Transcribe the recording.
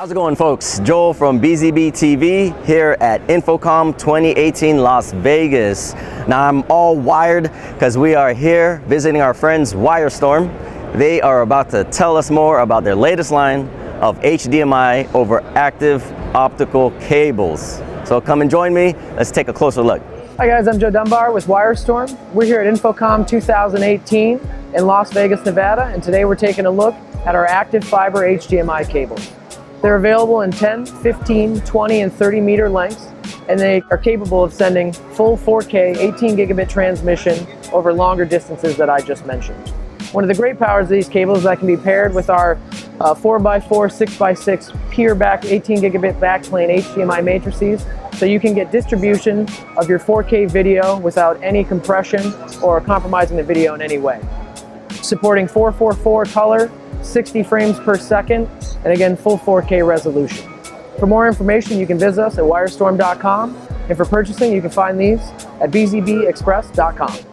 How's it going folks? Joel from BZB TV here at InfoComm 2018 Las Vegas. Now I'm all wired because we are here visiting our friends WyreStorm. They are about to tell us more about their latest line of HDMI over active optical cables. So come and join me. Let's take a closer look. Hi guys, I'm Joe Dunbar with WyreStorm. We're here at InfoComm 2018 in Las Vegas, Nevada, and today we're taking a look at our active fiber HDMI cables. They're available in 10, 15, 20, and 30 meter lengths, and they are capable of sending full 4K 18 gigabit transmission over longer distances that I just mentioned. One of the great powers of these cables is that can be paired with our uh, 4x4, 6x6 peer back 18 gigabit backplane HDMI matrices so you can get distribution of your 4K video without any compression or compromising the video in any way. Supporting 444 color, 60 frames per second, and again, full 4K resolution. For more information, you can visit us at wyrestorm.com, and for purchasing, you can find these at bzbexpress.com.